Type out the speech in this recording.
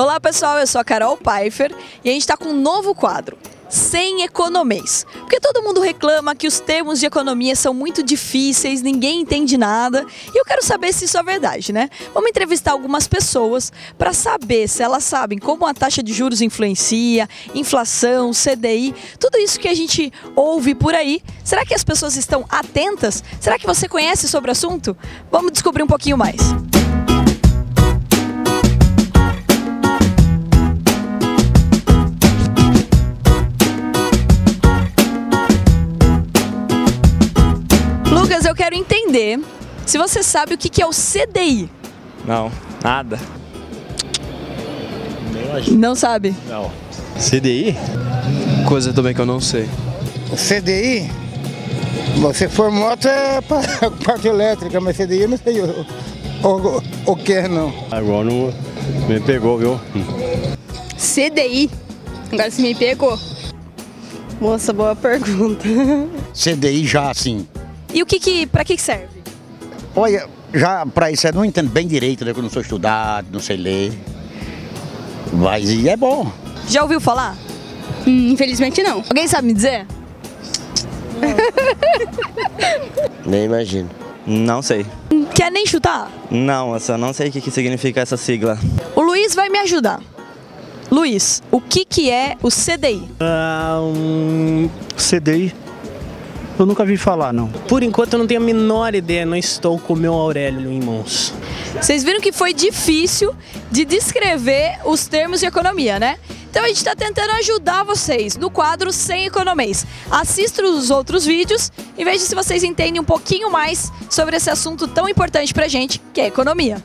Olá pessoal, eu sou a Carol Pfeiffer e a gente está com um novo quadro, Sem Economês. Porque todo mundo reclama que os termos de economia são muito difíceis, ninguém entende nada. E eu quero saber se isso é verdade, né? Vamos entrevistar algumas pessoas para saber se elas sabem como a taxa de juros influencia, inflação, CDI, tudo isso que a gente ouve por aí. Será que as pessoas estão atentas? Será que você conhece sobre o assunto? Vamos descobrir um pouquinho mais. Lucas, eu quero entender se você sabe o que é o CDI. Não, nada. Não sabe? Não. CDI? Coisa também que eu não sei. O CDI, você for moto é pa- parte elétrica, mas CDI eu não sei o, o, o que é não. Agora não me pegou, viu? CDI. Agora você me pegou. Moça, boa pergunta. CDI já assim. E o que que, para que que serve? Olha, já para isso eu não entendo bem direito, né? Que eu não sou estudado, não sei ler. Mas e é bom. Já ouviu falar? Hum, infelizmente não. Alguém sabe me dizer? Nem imagino. Não sei. Quer nem chutar? Não, eu só não sei o que, que significa essa sigla. O Luiz vai me ajudar. Luiz, o que que é o CDI? Ah, um CDI. Eu nunca vi falar, não. Por enquanto eu não tenho a menor ideia, não estou com o meu Aurélio em mãos. Vocês viram que foi difícil de descrever os termos de economia, né? Então a gente está tentando ajudar vocês no quadro Sem Economês. Assista os outros vídeos e veja se vocês entendem um pouquinho mais sobre esse assunto tão importante pra gente, que é economia.